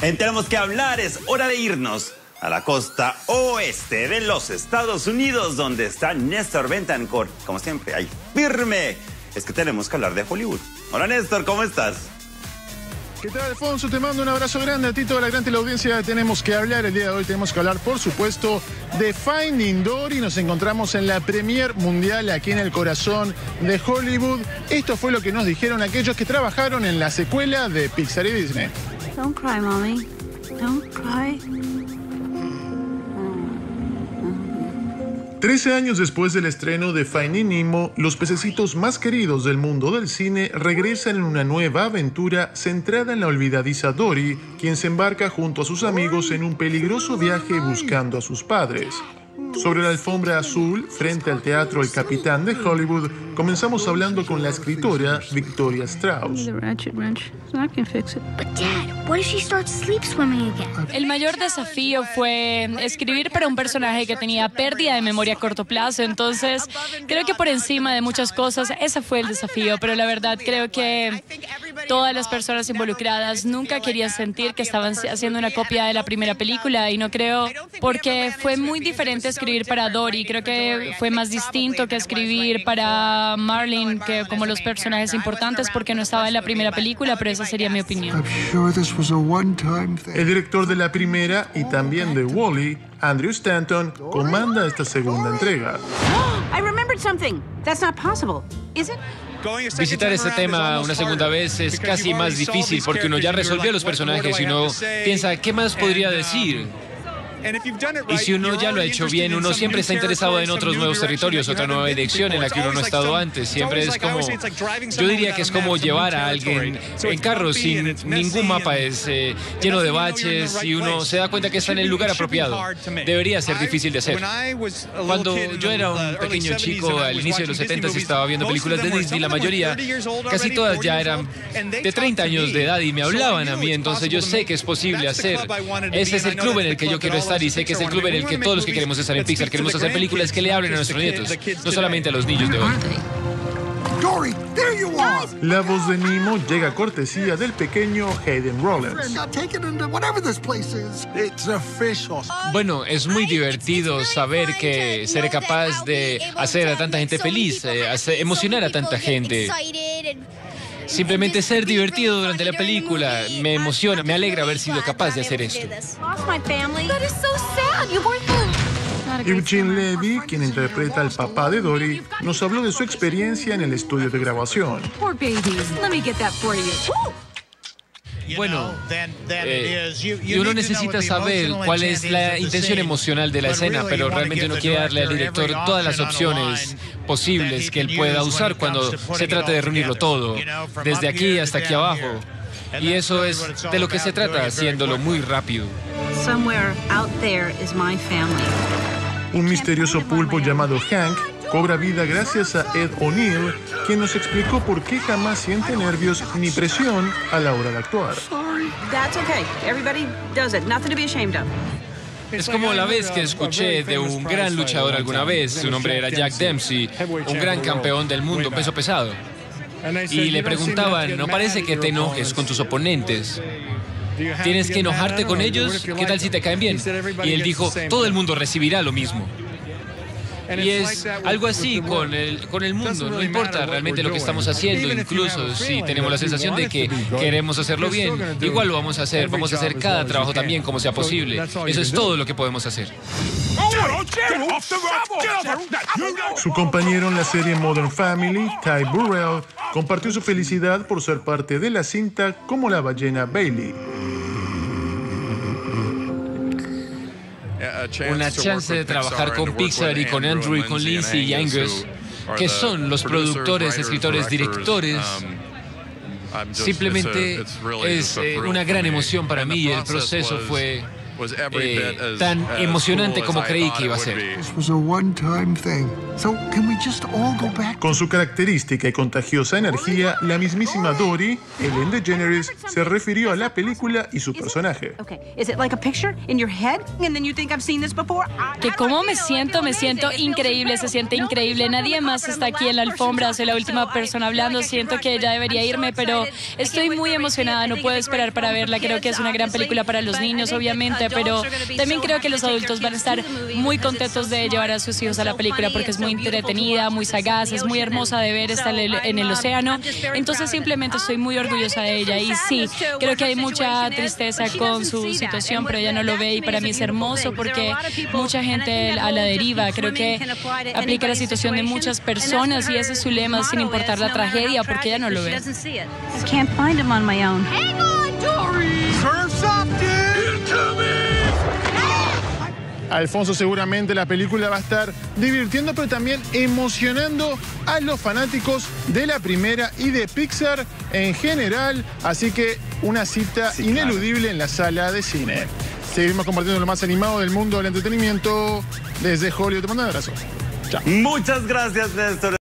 En Tenemos que hablar es hora de irnos a la costa oeste de los Estados Unidos, donde está Néstor Bentancor, como siempre, ahí firme. Es que tenemos que hablar de Hollywood. Hola Néstor, ¿cómo estás? ¿Qué tal, Alfonso? Te mando un abrazo grande a ti, toda la gran teleaudiencia. Tenemos que hablar el día de hoy, tenemos que hablar, por supuesto, de Finding Dory. Nos encontramos en la Premier Mundial aquí en el corazón de Hollywood. Esto fue lo que nos dijeron aquellos que trabajaron en la secuela de Pixar y Disney. Don't cry, mommy. Don't cry. Trece años después del estreno de Finding Nemo, los pececitos más queridos del mundo del cine regresan en una nueva aventura centrada en la olvidadiza Dory, quien se embarca junto a sus amigos en un peligroso viaje buscando a sus padres. Sobre la alfombra azul, frente al teatro El Capitán de Hollywood, comenzamos hablando con la escritora Victoria Strauss. El mayor desafío fue escribir para un personaje que tenía pérdida de memoria a corto plazo. Entonces, creo que por encima de muchas cosas, ese fue el desafío. Pero la verdad, creo que todas las personas involucradas nunca querían sentir que estaban haciendo una copia de la primera película. Y no creo, porque fue muy diferente escribir para Dory. Creo que fue más distinto que escribir para Marlene, que como los personajes importantes, porque no estaba en la primera película, pero esa sería mi opinión. I'm sure this was a one-time thing. El director de la primera y también de Wally, Andrew Stanton, comanda esta segunda entrega. I remembered something. That's not possible? Visitar este tema una segunda vez es casi más difícil porque uno ya resolvió los personajes y uno piensa, ¿qué más podría decir? Y si uno ya lo ha hecho bien, uno siempre está interesado en otros nuevos territorios, otra nueva dirección en la que uno no ha estado antes. Siempre es como, yo diría que es como llevar a alguien en carro sin ningún mapa, es eh, lleno de baches y uno se da cuenta que está en el lugar apropiado. Debería ser difícil de hacer. Cuando yo era un pequeño chico al inicio de los 70 y estaba viendo películas de Disney, la mayoría, casi todas ya eran de 30 años de edad y me hablaban a mí, entonces yo sé que es posible hacer. Ese es el club en el que yo quiero estar y sé que es el club en el que todos los que queremos estar en Pixar queremos hacer películas que le hablen a nuestros nietos, no solamente a los niños de hoy. Dory, there you are! La voz de Nemo llega a cortesía del pequeño Hayden Rollins. Now take it into whatever this place is. It's official. Bueno, es muy divertido saber que seré capaz de hacer a tanta gente feliz, eh, emocionar a tanta gente. Simplemente ser divertido durante la película me emociona, me alegra haber sido capaz de hacer esto. Eugene Levy, quien interpreta al papá de Dory, nos habló de su experiencia en el estudio de grabación. Bueno, eh, y uno necesita saber cuál es la intención emocional de la escena, pero realmente uno quiere darle al director todas las opciones posibles que él pueda usar cuando se trate de reunirlo todo, desde aquí hasta aquí abajo. Y eso es de lo que se trata, haciéndolo muy rápido. Un misterioso pulpo llamado Hank cobra vida gracias a Ed O'Neill, quien nos explicó por qué jamás siente nervios ni presión a la hora de actuar. That's okay. Everybody does it. Nothing to be ashamed of. Es como la vez que escuché de un gran luchador alguna vez, su nombre era Jack Dempsey, un gran campeón del mundo peso pesado. Y le preguntaban, ¿no parece que te enojes con tus oponentes? ¿Tienes que enojarte con ellos? ¿Qué tal si te caen bien? Y él dijo, todo el mundo recibirá lo mismo. Y es algo así con el, con el mundo. No importa realmente lo que estamos haciendo, incluso si tenemos la sensación de que queremos hacerlo bien, igual lo vamos a hacer. Vamos a hacer cada trabajo también como sea posible. Eso es todo lo que podemos hacer. Su compañero en la serie Modern Family, Ty Burrell, compartió su felicidad por ser parte de la cinta como la ballena Bailey. Una chance de trabajar con Pixar y con Andrew y con Lindsay y Angus, que son los productores, escritores, directores. Simplemente es eh, una gran emoción para mí y el proceso fue eh, tan emocionante como creí que iba a ser. This was a one-time thing. So can we just all go back? Con su característica y contagiosa energía, la mismísima Dory, Ellen DeGeneres, se refirió a la película y su personaje. Que cómo me siento, me siento increíble, se siente increíble. Nadie más está aquí en la alfombra, soy la última persona hablando, siento que ya debería irme, pero estoy muy emocionada, no puedo esperar para verla. Creo que es una gran película para los niños, obviamente, pero también creo que los adultos van a estar muy contentos de llevar a sus hijos a la película porque es muy entretenida, muy sagaz, es muy hermosa de ver, está en el, en el océano. Entonces simplemente estoy muy orgullosa de ella y sí, creo que hay mucha tristeza con su situación, pero ella no lo ve y para mí es hermoso porque mucha gente a la deriva, creo que aplica la situación de muchas personas y ese es su lema, sin importar la tragedia, porque ella no lo ve. I can't find him on my own. Alfonso, seguramente la película va a estar divirtiendo, pero también emocionando a los fanáticos de la primera y de Pixar en general. Así que una cita ineludible en la sala de cine. Seguimos compartiendo lo más animado del mundo del entretenimiento desde Hollywood. Te mando un abrazo. Chao. Muchas gracias, Néstor.